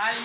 はい。